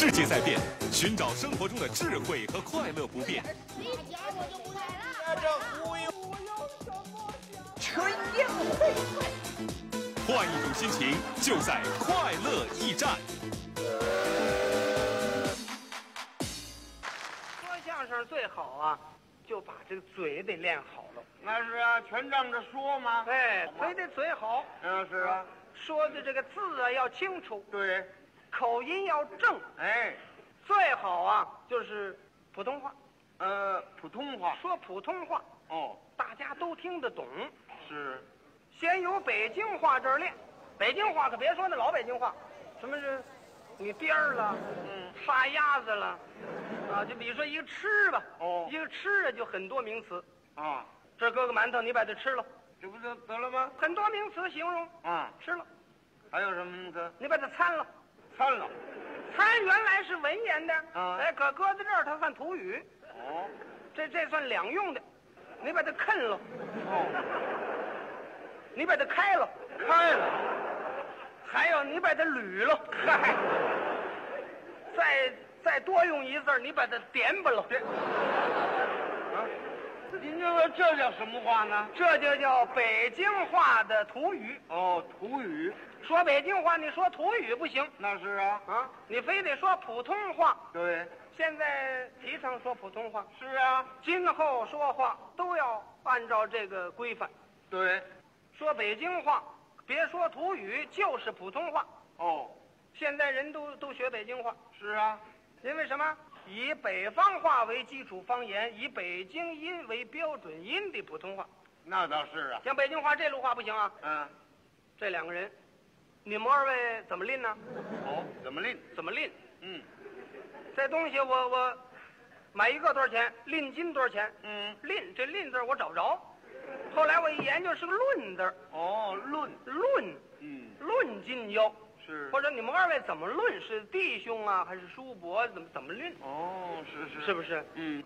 世界在变，寻找生活中的智慧和快乐不变。全运会，换一种心情，就在快乐驿站。说相声最好啊，就把这个嘴得练好了。那是啊，全仗着说嘛。哎，嘴得嘴好，嗯，是啊，说的这个字啊要清楚，对，口音要正。哎，最好啊就是普通话，呃，普通话，说普通话哦，大家都听得懂。是，先由北京话这儿练，北京话可别说那老北京话，什么是，你颠儿了，嗯，杀鸭子了，啊，就比如说一个吃吧，哦。一个吃啊就很多名词，啊，这搁个馒头，你把它吃了，这不就得了吗？很多名词形容啊，吃了，还有什么名词？你把它掺了，参了。参原来是文言的，啊。哎，可搁在这儿它算土语，哦，这这算两用的，你把它啃了，哦，你把它开了，开了。还有你把它捋了，嗨，再再多用一字儿你把它点吧了，这个这叫什么话呢？这就叫北京话的土语。哦，土语。说北京话，你说土语不行那是啊，啊，你非得说普通话。对，现在提倡说普通话，是啊，今后说话都要按照这个规范。对，说北京话，别说土语，就是普通话。哦，现在人都都学北京话，是啊，因为什么？以北方话为基础方言，以北京音为标准音的普通话。那倒是啊。像北京话这路话不行啊。嗯，这两个人，你们二位怎么拎呢？哦，怎么拎？怎么拎？嗯这东西我我买一个多少钱？拎斤多少钱？嗯，拎这拎字我找不着，后来我一研究是个论字哦，论，论嗯，论斤腰，是或者你们二位怎么论？是弟兄啊，还是叔伯？怎么怎么论？哦，是是是不是？嗯，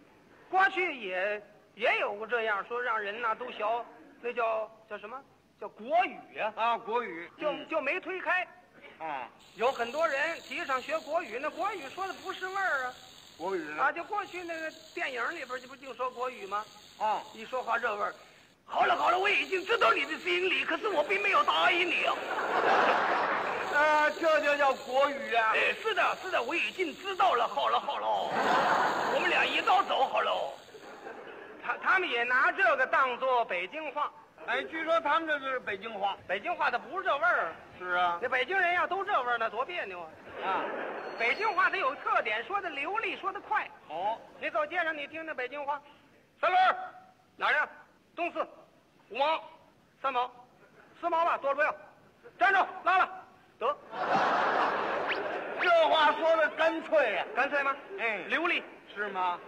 过去也也有过这样说，让人呐都学，那叫叫什么？叫国语啊，啊，国语嗯就就没推开。啊，有很多人提倡学国语，那国语说的不是味儿啊国语啊！就过去那个电影里边，这不净说国语吗？啊，一说话这味儿。好了好了，我已经知道你的心理，可是我并没有答应你啊。呃，这就叫国语啊。哎，是的，是的，我已经知道了。好了好了，我们俩一道走好了。他他们也拿这个当做北京话，哎，据说他们这是北京话。北京话的不是这味儿。是啊，那北京人要都这味儿，那多别扭啊！啊，北京话它有特点，说的流利，说的快。哦，你走街上，你听听北京话，三轮哪儿呀？东四，五毛，三毛，四毛吧，多了不要。站住，拉了，得，这话说的干脆呀、干脆吗？哎流利。是吗？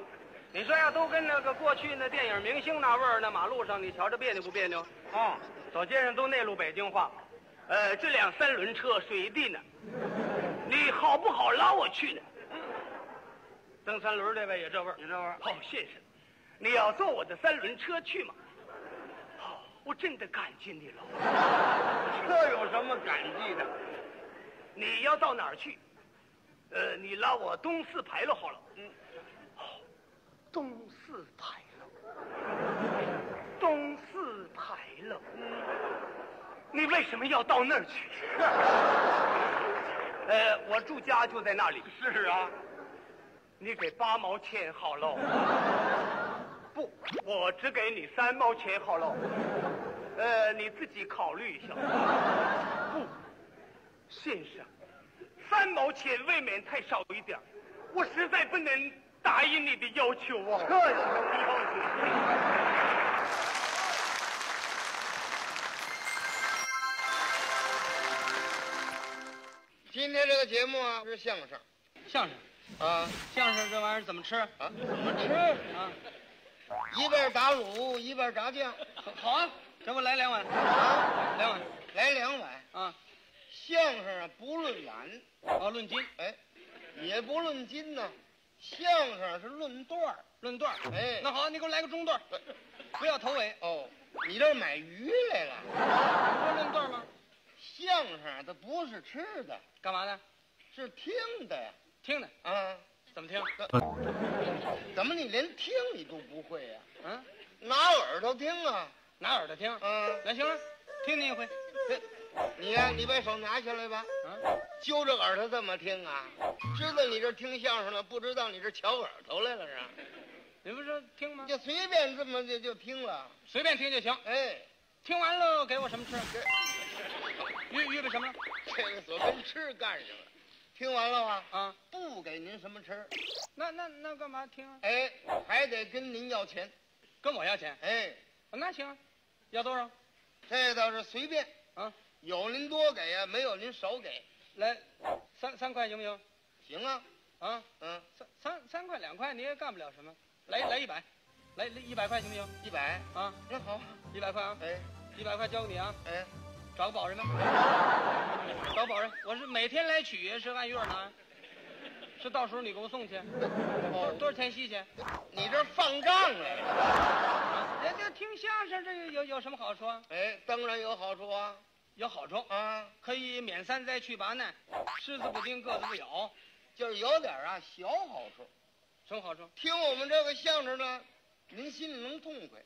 你说要都跟那个过去那电影明星那味儿，那马路上你瞧着别扭不别扭？哦，走街上都那路北京话。呃，这辆三轮车水地呢，你好不好拉我去呢？蹬三轮这位也这味儿。你这玩意儿好、先生，你要坐我的三轮车去吗？好、我真的感激你了。这有什么感激的？你要到哪儿去？呃，你拉我东四牌楼好了。嗯，好、东四牌楼，东四牌楼。嗯你为什么要到那儿去？呃，我住家就在那里。是啊，你给八毛钱好喽。不，我只给你三毛钱好喽。呃，你自己考虑一下。不，先生，三毛钱未免太少一点我实在不能答应你的要求啊。客气什么要求？今天这个节目啊是相声相声，啊相声这玩意儿怎么吃？啊，怎么吃？啊，一边打卤一边炸酱好啊，给我来两碗，啊，两碗来两碗。啊，相声啊不论碗，哦，论斤，哎，也不论斤呢，相声是论段儿。论段儿哎那好，你给我来个中段儿，不要头尾。哦，你这儿买鱼来了？说论段儿吗？相声它不是吃的，干嘛呢？是听的呀。听的，啊，怎么听？怎么你连听你都不会呀、嗯，拿耳朵听啊！拿耳朵听。嗯，那行了，听你一回。这你呀、你把手拿下来吧，啊，揪着耳朵这么听啊？知道你这听相声了，不知道你这瞧耳朵来了是吧？你不是听吗？就随便这么就就听了，随便听就行。哎，听完了给我什么吃？预预备什么？这个所跟吃干上了。听完了吧？啊，不给您什么吃，那那那干嘛听啊？哎，还得跟您要钱，跟我要钱？哎，那行啊，要多少？这倒是随便，啊，有您多给呀、没有您少给，来，三三块行不行？行啊，啊，嗯，三三三块两块你也干不了什么。来来一百，来一百块行不行？一百，啊，那好，一百块啊，哎。一百块交给你啊，哎，找个保人吧。找个保人，我是每天来取，是按月拿，是到时候你给我送去。哦，多少钱西钱？你这放账来了，人家听相声这有有什么好处啊？哎，当然有好处啊，有好处，啊，可以免三灾去八难，虱子不叮，个子不咬。就是有点啊小好处。什么好处？听我们这个相声呢，您心里能痛快，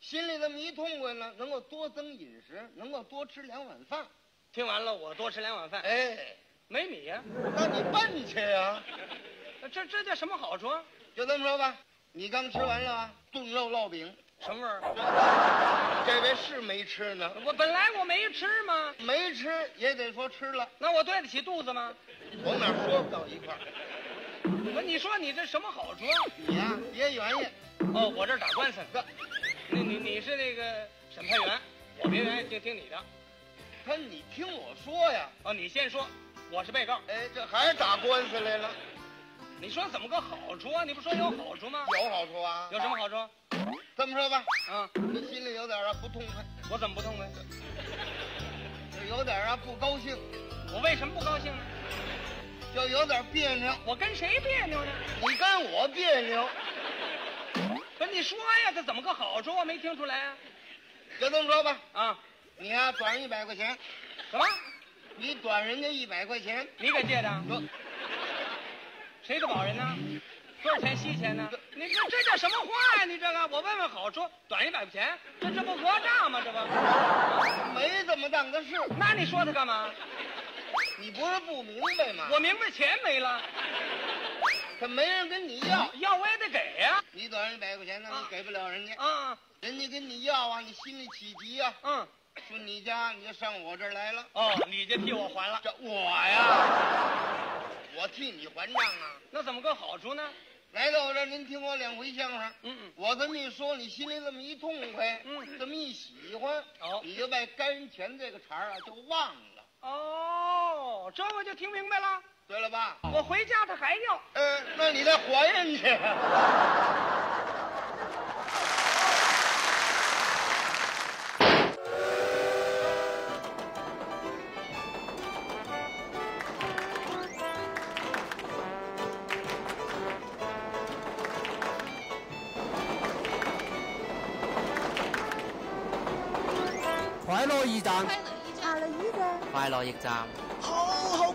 心里这么一痛快呢，能够多增饮食，能够多吃两碗饭。听完了我多吃两碗饭，哎，没米呀、那你笨去呀、这这叫什么好处啊？就这么说吧，你刚吃完了啊，炖肉烙饼，什么味儿？这位是没吃呢，我本来我没吃嘛，没吃也得说吃了，那我对得起肚子吗？我哪说不到一块儿？不，你说你这什么好处啊？你呀、别原因，哦，我这儿打官司呢。你你你是那个审判员，我别原听听你的。可你听我说呀，哦，你先说，我是被告。哎，这还打官司来了，你说怎么个好处啊？你不说有好处吗？有好处啊？有什么好处？这么说吧，啊，这心里有点啊不痛快，我怎么不痛快？就有点啊不高兴，我为什么不高兴呢？就有点别扭。我跟谁别扭呢？你跟我别扭，不是你说呀，这怎么个好处？我没听出来啊。就这么说吧，啊，你呀、短一百块钱，什么？你短人家一百块钱，你给借的？说谁的保人呢？多少钱西钱呢？你这这叫什么话呀？你这个，我问问好处，短一百块钱，这这不讹诈吗？这不？没这么当的事，那你说他干嘛？你不是不明白吗？我明白钱没了，可没人跟你要，要我也得给呀、你短一百块钱呢，啊你给不了人家，啊。人家跟你要啊，你心里起急呀、嗯，说你家你就上我这儿来了，哦，你就替我还了，这我呀，我替你还账啊。那怎么个好处呢？来到我这儿，您听我两回相声，嗯嗯，我这么一说，你心里这么一痛快，嗯这么一喜欢，哦你就把该人钱这个茬儿啊就忘了，哦，这我就听明白了。对了吧？我回家他还要，呃，那你再还人去。站，快樂驛站，快樂驛站。好好